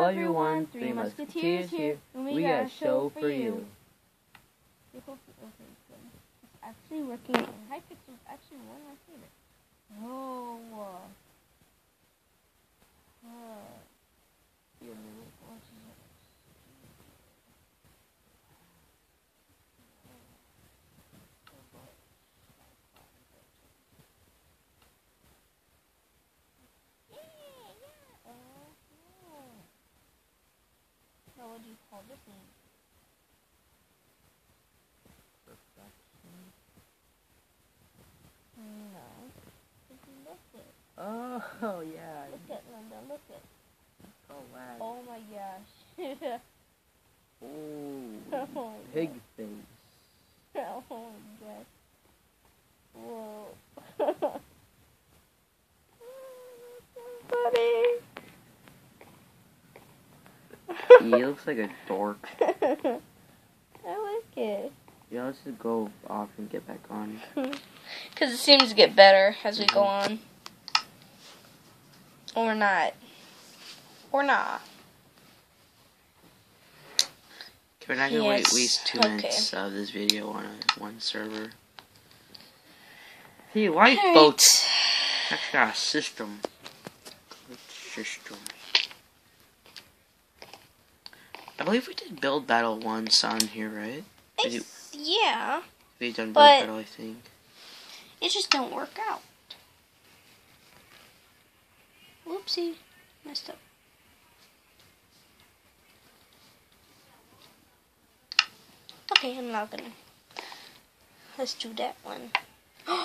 Everyone, Three Musketeers here, and we got a show for you. We hope it opens good. It's actually working, Hypixel is actually one of my favorites. Oh, uh, uh, your little watches. Now, what do you call this name? No. Look it. Oh yeah. Look at Linda. Look at. Oh wow. Oh my gosh. Oh, oh, pig face. Oh my gosh. Whoa. oh, He looks like a dork. that's so funny. I like it. Yeah, let's just go off and get back on. Because it seems to get better as we go mm-hmm. on. Or not. Or not. We're not gonna wait at least two okay. minutes of this video on a one server. Hey, lifeboats. Alright. That's got a system. System. I believe we did build battle once on here, right? We, Yeah. we done build But- battle, I think. It just don't work out. Whoopsie. Messed up. Okay, I'm not gonna. Let's do that one. yeah.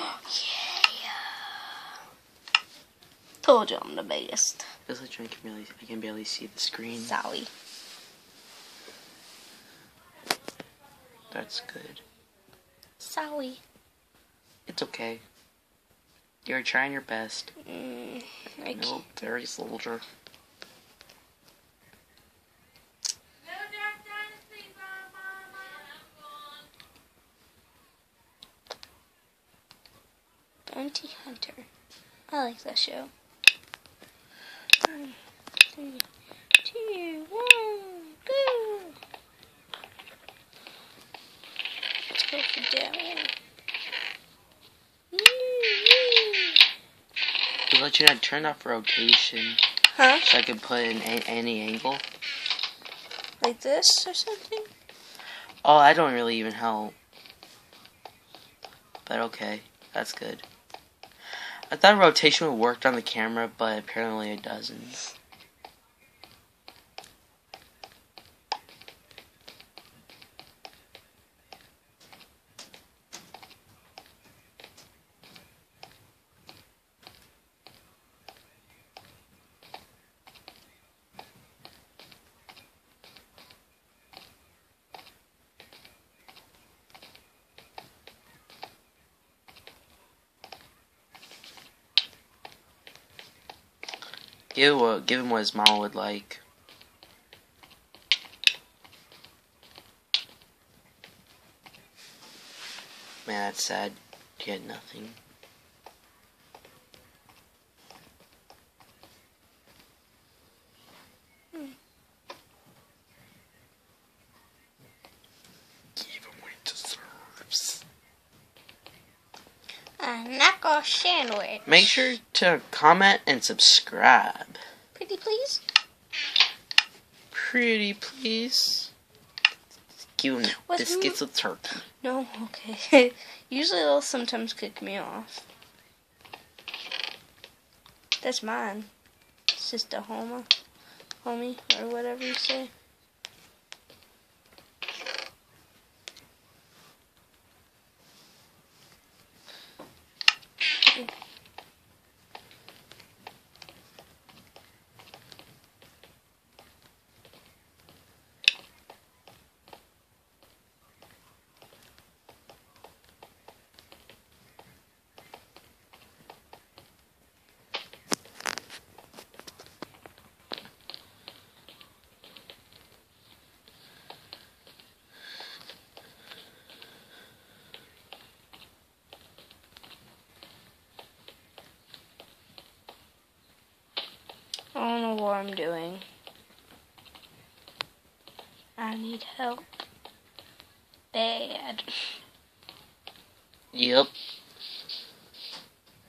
Told you I'm the biggest. Like I can barely, I can barely see the screen. Sorry. That's good. Sorry. It's okay. You're trying your best. Mm, I No, very soldier. Bounty Hunter. I like that show. One, three, two, one, go! Let's go for that one. Woo, woo. Let you know, I turned off rotation Huh? so I could put in any angle. Like this or something? Oh, I don't really even help. But okay, that's good. I thought rotation would work on the camera, but apparently it doesn't. Give what give him what his mom would like. Man, that's sad. He had nothing. Give him what he deserves. Sandwich. Make sure to comment and subscribe. Pretty please? Pretty please. Give him What's biscuits with turkey. No, okay. Usually they'll sometimes kick me off. That's mine. It's just a homa, homie, or whatever you say. I don't know what I'm doing. I need help. Bad. Yep.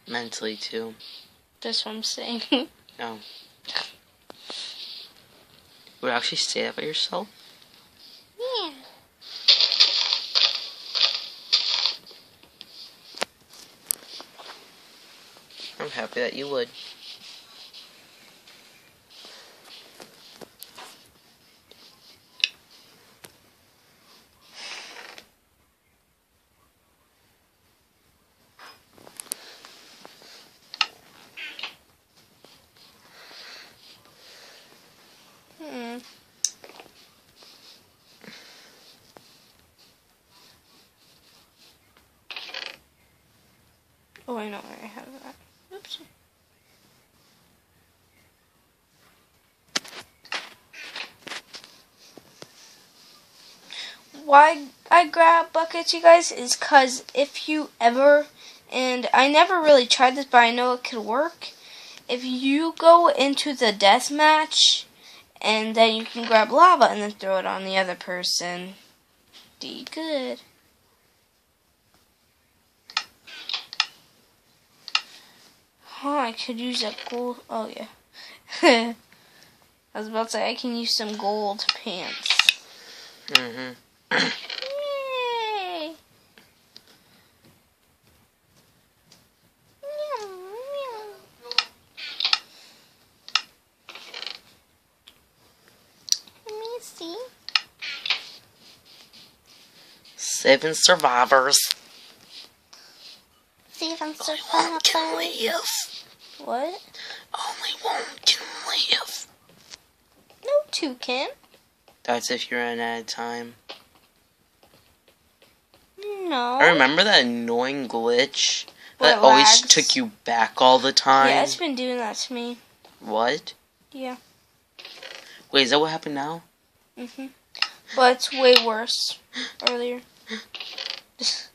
Mentally too. That's what I'm saying. Oh. No. Would actually say that by yourself? yeah. I'm happy that you would. I know where I have that. Oops. Why I grab buckets, you guys, is because if you ever, and I never really tried this, but I know it could work. If you go into the death match, and then you can grab lava and then throw it on the other person. Do good. Oh, I could use that gold. Oh, yeah. I was about to say, I can use some gold pants. Mm-hmm. Yay! Meow, meow. Let me see. Seven survivors. See if I'm Only one can live. No two can live. No toucan. That's if you're run out of time. No. I remember that annoying glitch Where that always lags. took you back all the time. Yeah, it's been doing that to me. What? Yeah. Wait, is that what happened now? Mhm. But it's way worse earlier.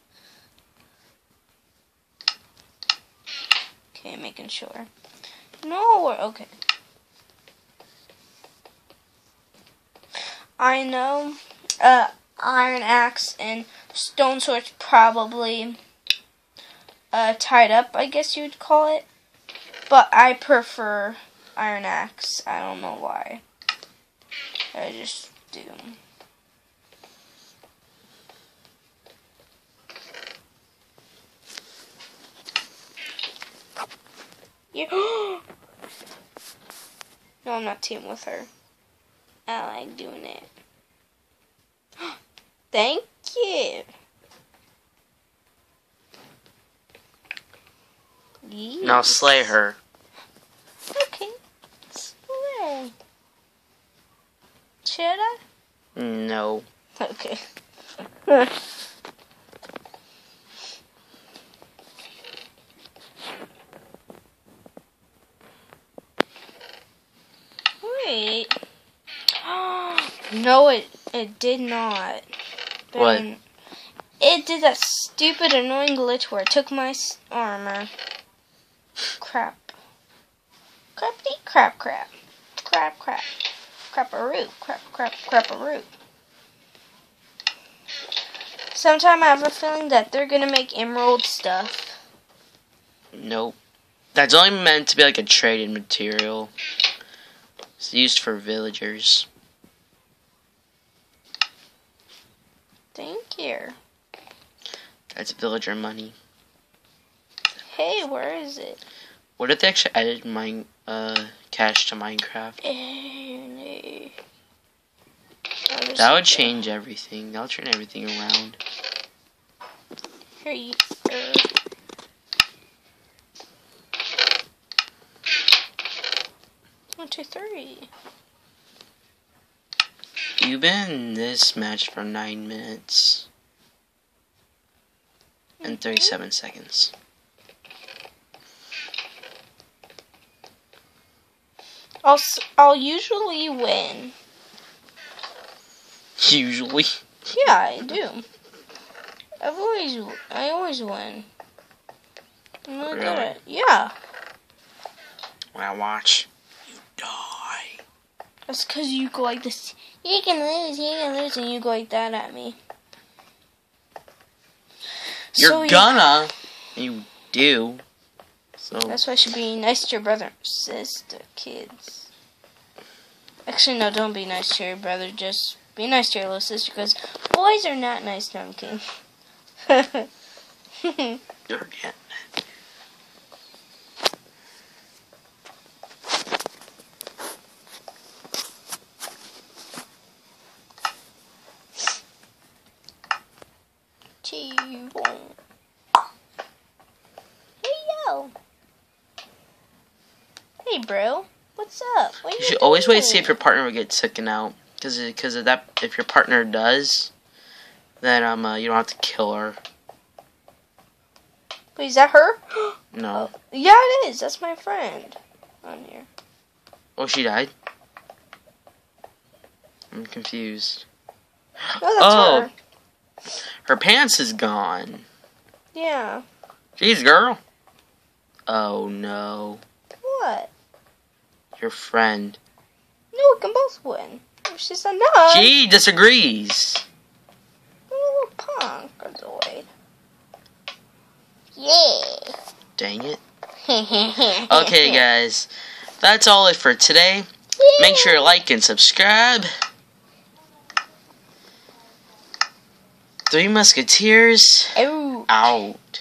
okay, making sure. No, okay. I know uh, Iron Axe and Stone Sword's probably uh, tied up, I guess you would call it. But I prefer Iron Axe. I don't know why. I just do. Yeah. no, I'm not teaming with her. I like doing it. Thank you. Now slay her. Okay. Slay. Should I? No. Okay. Wait. No, it it did not. What? It did that stupid, annoying glitch where it took my armor. Crap. Crappity crap crap. Crap crap. Crap-a-root. Crap crap crap-a-root. Sometime I have a feeling that they're gonna make emerald stuff. Nope. That's only meant to be like a traded material. It's used for villagers. Thank you. That's villager money. Hey, where is it? What if they actually added mine uh cash to Minecraft? Eh, no. That would change everything. That would turn everything around. Here you. Uh, one, two, three. You've been in this match for nine minutes and thirty-seven seconds. I'll s- I'll usually win. Usually. Yeah, I do. I've always I always win. I'm really good at it. Yeah. Now watch. You die. That's because you go like this. You can lose, you can lose, and you go like that at me. You're So gonna. You do. So That's why I should be nice to your brother sister, kids. Actually, no, don't be nice to your brother. Just be nice to your little sister, because boys are not nice. No, I'm kidding. yeah. T-bone. Hey, yo. Hey, bro. What's up? What You should always wait to see if your partner will get taken out, because because of that. If your partner does, then um uh, you don't have to kill her. Wait, is that her? No. yeah, it is. That's my friend on here. Oh, she died. I'm confused. No, that's Oh. her. Her pants is gone. Yeah. Jeez, girl. Oh no, What? your friend. No, we can both win. She said no. She disagrees. Little punk. Yeah. Dang it. okay, Okay, guys, that's all it for today. Make sure to like and subscribe. Three Musketeers Ooh. out.